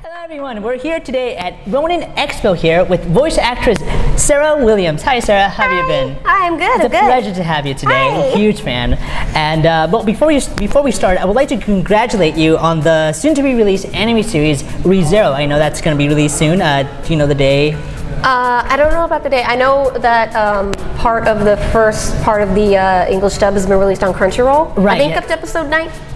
Hello everyone, we're here today at Ronin Expo here with voice actress Sarah Williams. Hi Sarah, how have you been? Hi, I'm good. It's I'm a good. pleasure to have you today. I'm a Hi. huge fan. And uh, but before we before we start, I would like to congratulate you on the soon-to-be released anime series ReZero. I know that's going to be released soon. Uh, do you know the day? Uh, I don't know about the day. I know that um, part of the first part of the uh, English dub has been released on Crunchyroll. Right, I think yeah. up to episode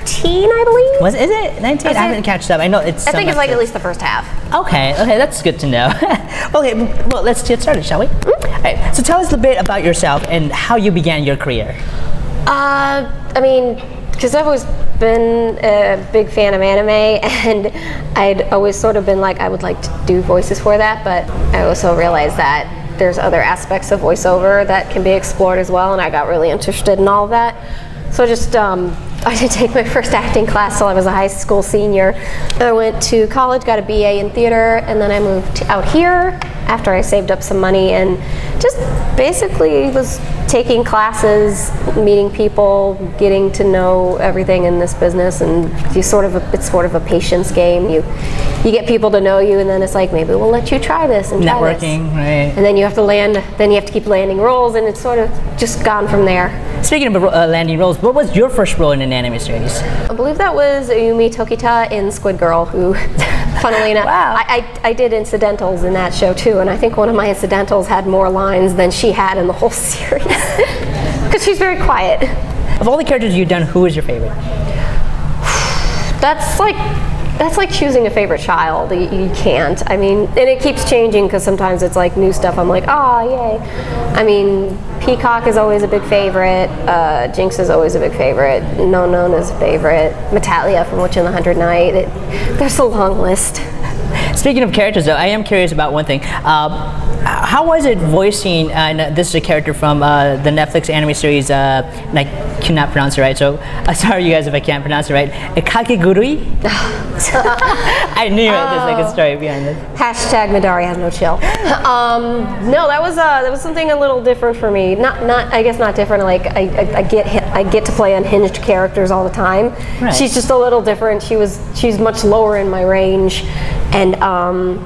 19, I believe. Was is it 19? I haven't catched up. I know it's. I some think it's like at least the first half. Okay, okay, that's good to know. okay, well, let's get started, shall we? Mm-hmm. All right, so tell us a bit about yourself and how you began your career. Uh, I mean, because I've always been a big fan of anime, and I'd always sort of been like, I would like to do voices for that, but I also realized that there's other aspects of voiceover that can be explored as well, and I got really interested in all of that. So just, um, I did take my first acting class till I was a high school senior. I went to college, got a BA in theater, and then I moved out here after I saved up some money and just basically was taking classes, meeting people, getting to know everything in this business, and you sort of it's sort of a patience game. You you get people to know you, and then it's like maybe we'll let you try this and try this. Networking, right? And then you have to land. Then you have to keep landing roles, and it's sort of just gone from there. Speaking of uh, landing roles, what was your first role in an anime series? I believe that was Ayumi Tokita in Squid Girl, who, funnily enough, Wow. I, I, I did incidentals in that show too, and I think one of my incidentals had more lines than she had in the whole series. Because she's very quiet. Of all the characters you've done, who is your favorite? That's like that's like choosing a favorite child. You, you can't. I mean, and it keeps changing because sometimes it's like new stuff. I'm like, oh yay. I mean, Peacock is always a big favorite. Uh, Jinx is always a big favorite. Nonon is a favorite. Metallia from Witch and the Hundred Knight. It, there's a long list. Speaking of characters, though, I am curious about one thing. Uh, how was it voicing? Uh, this is a character from uh, the Netflix anime series. Uh, and I cannot pronounce it right, so uh, sorry, you guys, if I can't pronounce it right. Kakegurui. I knew it. There's like a story behind it. Hashtag Midari has no chill. Um, no, that was uh, that was something a little different for me. Not not I guess not different. Like I, I, I get hi- I get to play unhinged characters all the time. Right. She's just a little different. She was she's much lower in my range, and um,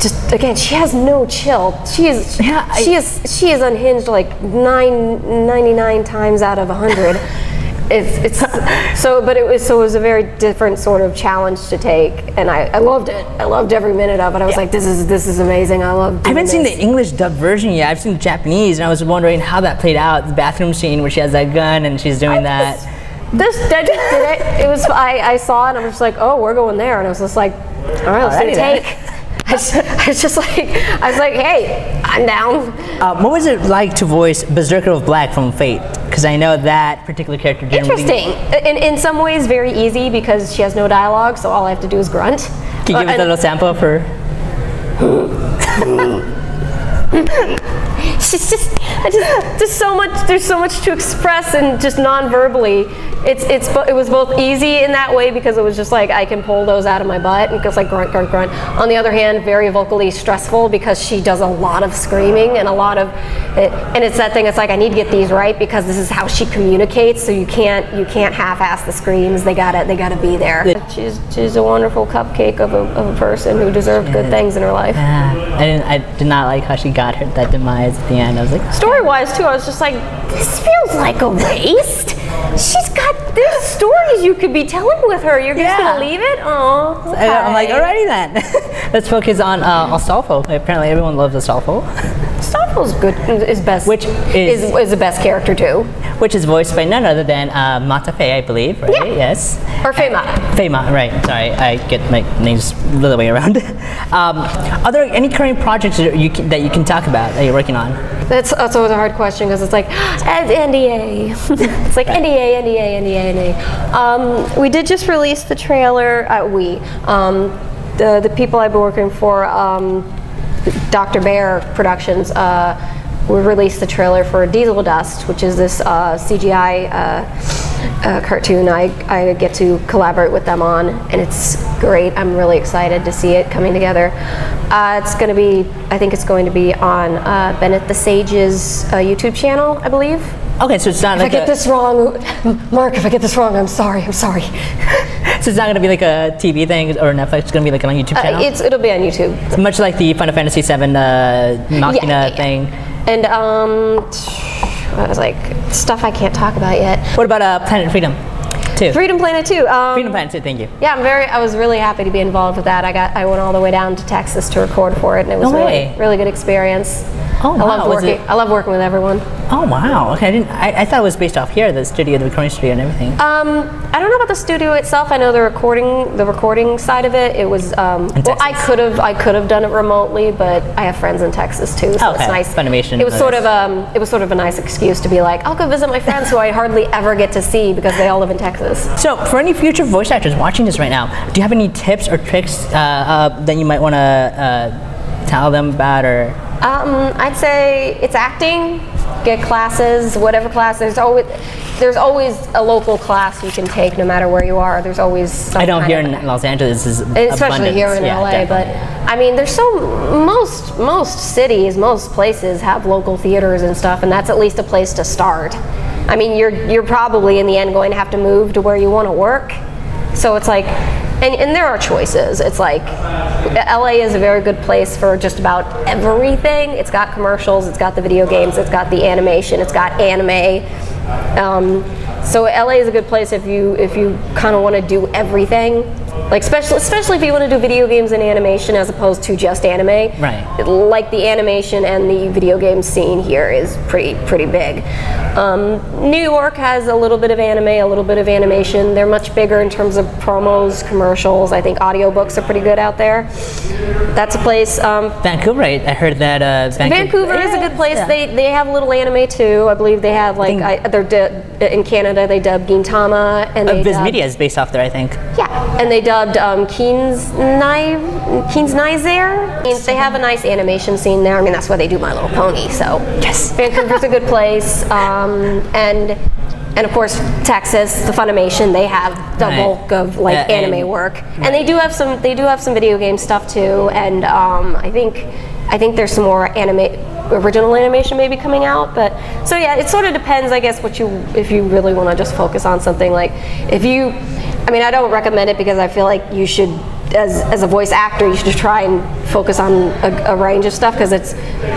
just again she has no chill. She is Yeah, I- she is she is unhinged like nine, 99 times out of hundred. It's, it's so, but it was so it was a very different sort of challenge to take, and I, I loved it. I loved every minute of it. I was like, this is this is amazing. I love. I haven't seen the. English dub version yet. I've seen the Japanese, and I was wondering how that played out. The bathroom scene where she has that gun and she's doing that. This that just did it. It was I, I saw it and I was just like, oh, we're going there, and I was just like, all right, let's do Alrighty a take. I was, I was just like, I was like, hey, I'm down. Um, what was it like to voice Berserker of Black from Fate? Because I know that particular character didn't Interesting. In, in some ways, very easy because she has no dialogue, so all I have to do is grunt. Can you Uh, give us a little sample for? It's just, I just, there's so much, there's so much to express and just non-verbally. It's, it's, it was both easy in that way because it was just like I can pull those out of my butt and just like grunt, grunt, grunt. On the other hand, very vocally stressful because she does a lot of screaming and a lot of, it, and it's that thing. It's like I need to get these right because this is how she communicates. So you can't, you can't half-ass the screams. They gotta, they gotta be there. She's, she's a wonderful cupcake of a, of a person who deserved good things in her life. Ah, I didn't. I did not like how she got her that demise at the end. I was like, story wise too, I was just like, this feels like a waste. She's got there's stories you could be telling with her. You're just Yeah. gonna leave it? Oh, I- I'm like, alrighty then. Let's focus on uh, Astolfo. Apparently, everyone loves Astolfo, Stoffels good is best. Which is- is, is the best character too. which is voiced by none other than uh, Mata Fey, I believe. Right? Yeah. Yes. Or Fema. Fema, right. Sorry, I get my names the other way around. um, are there any current projects that you can, that you can talk about that you're working on? That's that's always a hard question because it's like "Eh, NDA. it's like NDA, NDA, NDA, NDA. Um, we did just release the trailer. Uh, we, um, the the people I've been working for, um, Dr. Bear Productions. Uh, we released the trailer for Diesel Dust, which is this uh, CGI uh, uh, cartoon I, I get to collaborate with them on, and it's great. I'm really excited to see it coming together. Uh, it's going to be, I think it's going to be on uh, Bennett the Sage's uh, YouTube channel, I believe. Okay, so it's not If I get this wrong, Mark, if I get this wrong, I'm sorry, I'm sorry. So it's not gonna be like a TV thing or Netflix. It's gonna be like on a YouTube Uh, channel. it's it'll be on YouTube. Much like the Final Fantasy VII uh, Machina yeah, yeah. thing. And um, I was like stuff I can't talk about yet. What about uh, Planet Freedom? Too. Freedom Planet 2. Um, Freedom Planet 2. Thank you. Yeah, I'm very. I was really happy to be involved with that. I got. I went all the way down to Texas to record for it, and it was No really, really good experience. Oh, I wow. love working. I love working with everyone. Oh wow. Okay, I didn't. I, I thought it was based off here, the studio, the recording studio, and everything. Um, I don't know about the studio itself. I know the recording, the recording side of it. It was. Um, In well, I could have. I could have done it remotely, but I have friends in Texas too, so Okay, it's nice. Funimation, It was sort of. Um, it was sort of a nice excuse to be like, I'll go visit my friends who I hardly ever get to see because they all live in Texas. So, for any future voice actors watching this right now, do you have any tips or tricks uh, uh, that you might want to uh, tell them about, or Um, I'd say it's acting. Get classes, whatever class. There's always there's always a local class you can take, no matter where you are. There's always. I know here in Los Angeles is especially abundance. here in Yeah, LA. definitely. But I mean, there's so most most cities, most places have local theaters and stuff, and that's at least a place to start. I mean, you're you're probably in the end going to have to move to where you want to work, so it's like. And, and there are choices. It's like LA is a very good place for just about everything. It's got commercials, it's got the video games, it's got the animation, it's got anime. Um, so LA is a good place if you if you kind of want to do everything. Like especially especially if you want to do video games and animation as opposed to just anime. Right. Like the animation and the video game scene here is pretty pretty big. Um, New York has a little bit of anime, a little bit of animation. They're much bigger in terms of promos, commercials. I think audiobooks are pretty good out there. That's a place. Um, Vancouver, I, I heard that uh, Vancouver is a good place. Yeah. They they have a little anime too. I believe they have like I, they're in Canada. They dub Gintama and Uh, Viz Media is based off there, I think. Yeah, and they dubbed um, Keen's Knive Keen's Knives there. I they have a nice animation scene there. I mean, that's why they do My Little Pony. So Yes. Vancouver's a good place. Um, and and of course Texas, the Funimation, they have the Right. bulk of like Uh, and- anime work, and they do have some they do have some video game stuff too. And um, I think I think there's some more anime original animation maybe coming out. But so yeah, it sort of depends, I guess, what you if you really want to just focus on something like if you. I mean, I don't recommend it because I feel like you should. As, as a voice actor, you should try and focus on a, a range of stuff because it's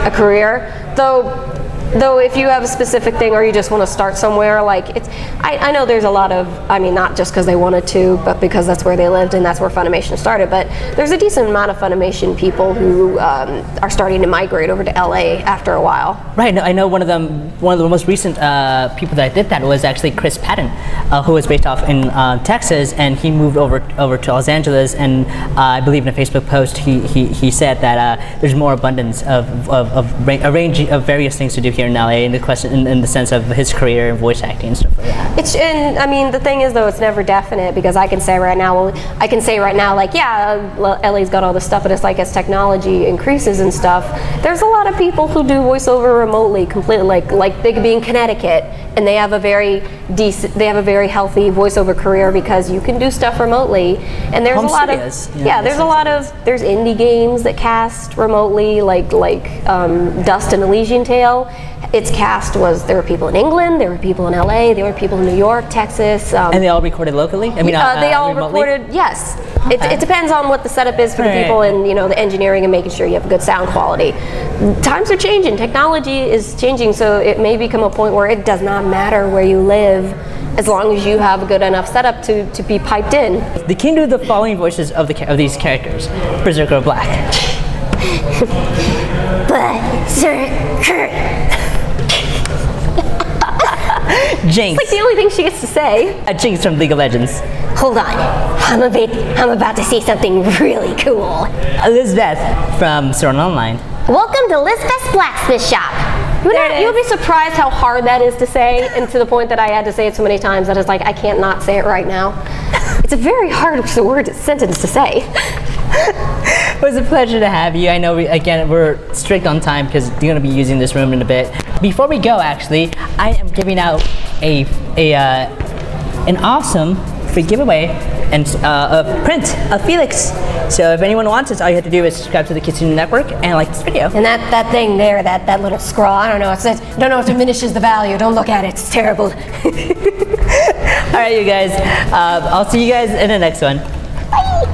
a career. Though Though if you have a specific thing or you just want to start somewhere, like it's, I, I know there's a lot of, I mean, not just because they wanted to, but because that's where they lived and that's where Funimation started. But there's a decent amount of Funimation people who um, are starting to migrate over to LA after a while. Right. I know one of them. One of the most recent uh, people that did that was actually Chris Patton, uh, who was based off in uh, Texas, and he moved over over to Los Angeles. And uh, I believe in a Facebook post, he he, he said that uh, there's more abundance of of, of range of various things to do here in LA. In the question, in, in the sense of his career and voice acting and stuff like that. It's and I mean the thing is though it's never definite because I can say right now well I can say right now like yeah LA's got all this stuff but it's like as technology increases and stuff there's a lot of people who do voiceover remotely completely like like they could be in Connecticut and they have a very decent they have a very healthy voiceover career because you can do stuff remotely. And there's Home a lot studios, of yeah, yeah there's a lot of there's indie games that cast remotely like like um, Dust An Elysian Tail its cast was there were people in England, there were people in LA, there were people in New York, Texas. Um, And they all recorded locally. I mean, uh, they uh, all remotely? recorded. Yes, it, Okay. it depends on what the setup is for the people and you know the engineering and making sure you have good sound quality. Times are changing, technology is changing, so it may become a point where it does not matter where you live, as long as you have a good enough setup to, to be piped in. The king do the following voices of the of these characters: Berserker Black, Jinx, It's Like the only thing she gets to say. A Jinx from League of Legends, Hold on, I'm a bit. I'm about to see something really cool. Elizabeth from Sword Online. Welcome to Elizabeth's Blacksmith Shop. You There know, it you'll be surprised how hard that is to say, and to the point that I had to say it so many times that it's like I can't not say it right now. It's a very hard word sentence to say. It was a pleasure to have you. I know, we, again, we're strict on time because you're going to be using this room in a bit. Before we go, actually, I am giving out a, a uh, an awesome free giveaway and uh, a print of Felix. So if anyone wants it, all you have to do is subscribe to the Kitsune Network and like this video. And that, that thing there, that, that little scrawl, I don't know, it's, I don't know if it diminishes the value. Don't look at it, it's terrible. All right, you guys. Uh, I'll see you guys in the next one. Bye.